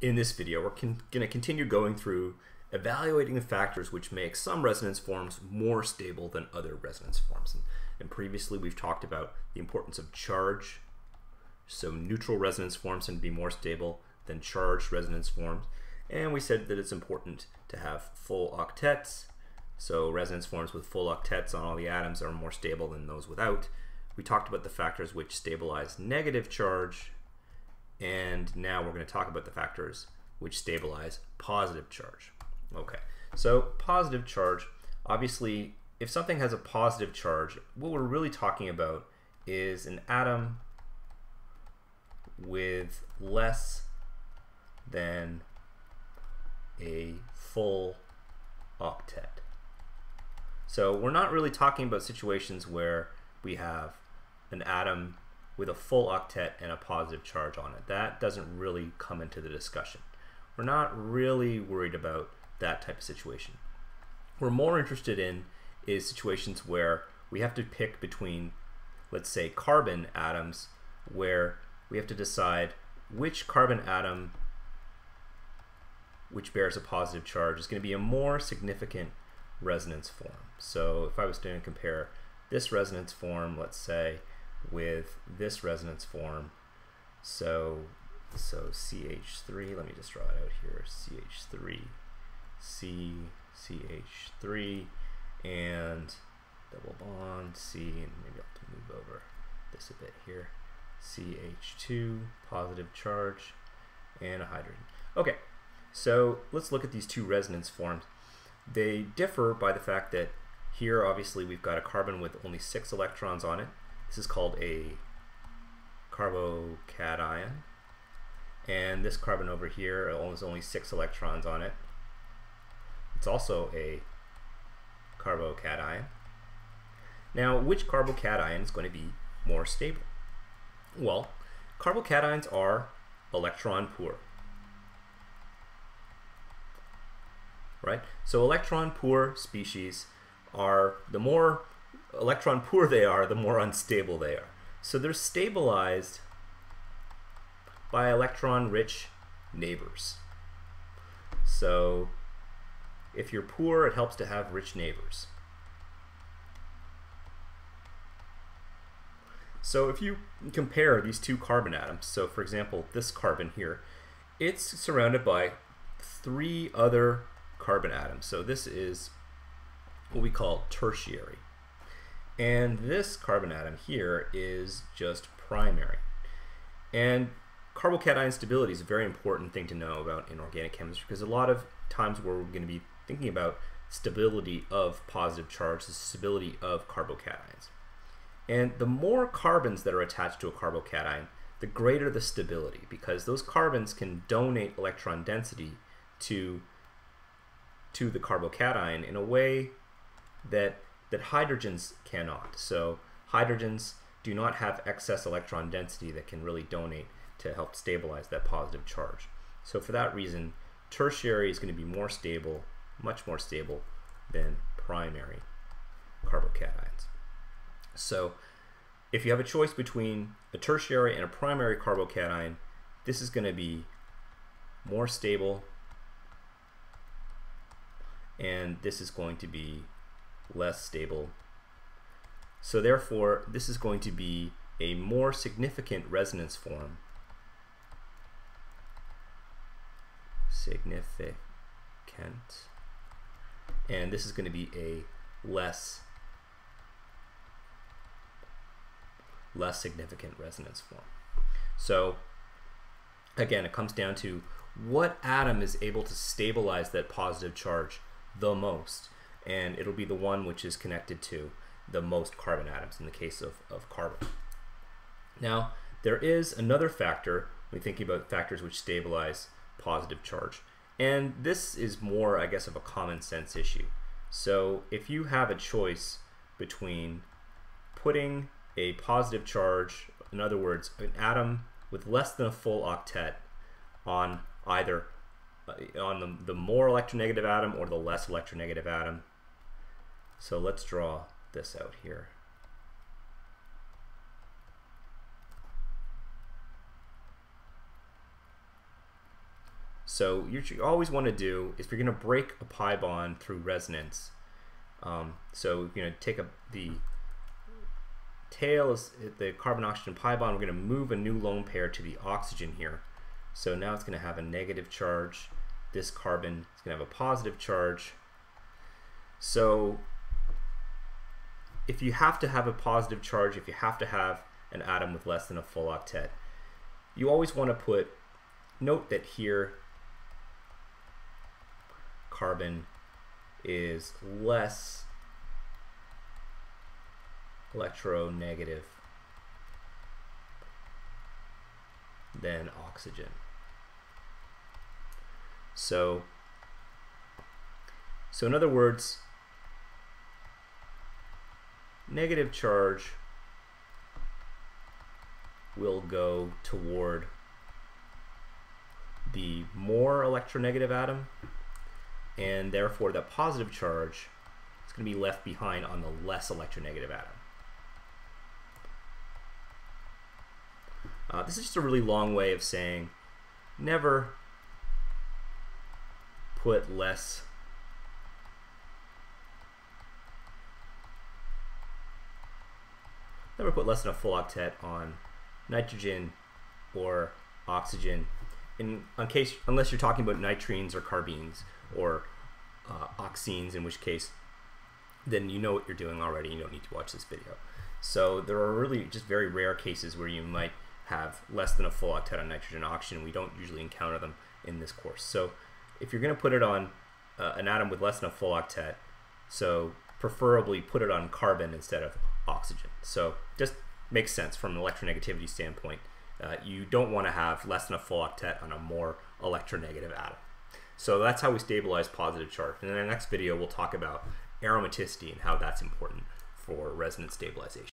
In this video, we're going to continue going through evaluating the factors which make some resonance forms more stable than other resonance forms. And, and previously, we've talked about the importance of charge. So neutral resonance forms can be more stable than charged resonance forms. And we said that it's important to have full octets. So resonance forms with full octets on all the atoms are more stable than those without. We talked about the factors which stabilize negative charge and now we're going to talk about the factors which stabilize positive charge. Okay, so positive charge, obviously, if something has a positive charge, what we're really talking about is an atom with less than a full octet. So we're not really talking about situations where we have an atom with a full octet and a positive charge on it. That doesn't really come into the discussion. We're not really worried about that type of situation. We're more interested in is situations where we have to pick between, let's say, carbon atoms, where we have to decide which carbon atom which bears a positive charge is going to be a more significant resonance form. So if I was to compare this resonance form, let's say, with this resonance form. So, so CH3, let me just draw it out here, CH3, C, CH3, and double bond, C, and maybe I'll move over this a bit here, CH2, positive charge, and a hydrogen. Okay, so let's look at these two resonance forms. They differ by the fact that here, obviously, we've got a carbon with only six electrons on it, this is called a carbocation. And this carbon over here has only six electrons on it. It's also a carbocation. Now, which carbocation is going to be more stable? Well, carbocations are electron poor. Right? So electron poor species are the more electron poor they are, the more unstable they are. So they're stabilized by electron rich neighbors. So if you're poor, it helps to have rich neighbors. So if you compare these two carbon atoms, so for example, this carbon here, it's surrounded by three other carbon atoms. So this is what we call tertiary. And this carbon atom here is just primary. And carbocation stability is a very important thing to know about in organic chemistry because a lot of times we're going to be thinking about stability of positive charge, the stability of carbocations. And the more carbons that are attached to a carbocation, the greater the stability because those carbons can donate electron density to, to the carbocation in a way that that hydrogens cannot. So hydrogens do not have excess electron density that can really donate to help stabilize that positive charge. So for that reason, tertiary is going to be more stable, much more stable than primary carbocations. So if you have a choice between a tertiary and a primary carbocation, this is going to be more stable and this is going to be less stable. So therefore, this is going to be a more significant resonance form. Significant. And this is going to be a less less significant resonance form. So again, it comes down to what atom is able to stabilize that positive charge the most and it'll be the one which is connected to the most carbon atoms in the case of, of carbon. Now, there is another factor when thinking about factors which stabilize positive charge, and this is more, I guess, of a common sense issue. So if you have a choice between putting a positive charge, in other words, an atom with less than a full octet on either uh, on the, the more electronegative atom or the less electronegative atom, so let's draw this out here. So you always want to do is if you're going to break a pi bond through resonance. Um, so you're going to take a, the tail the carbon oxygen pi bond. We're going to move a new lone pair to the oxygen here. So now it's going to have a negative charge. This carbon is going to have a positive charge. So if you have to have a positive charge, if you have to have an atom with less than a full octet, you always want to put, note that here carbon is less electronegative than oxygen. So, so in other words, negative charge will go toward the more electronegative atom and therefore that positive charge is going to be left behind on the less electronegative atom. Uh, this is just a really long way of saying never put less never put less than a full octet on nitrogen or oxygen in on case unless you're talking about nitrenes or carbenes or uh, oxenes, in which case then you know what you're doing already. You don't need to watch this video. So there are really just very rare cases where you might have less than a full octet on nitrogen oxygen. We don't usually encounter them in this course. So if you're going to put it on uh, an atom with less than a full octet, so preferably put it on carbon instead of oxygen. So just makes sense from an electronegativity standpoint. Uh, you don't want to have less than a full octet on a more electronegative atom. So that's how we stabilize positive charge. And in the next video, we'll talk about aromaticity and how that's important for resonance stabilization.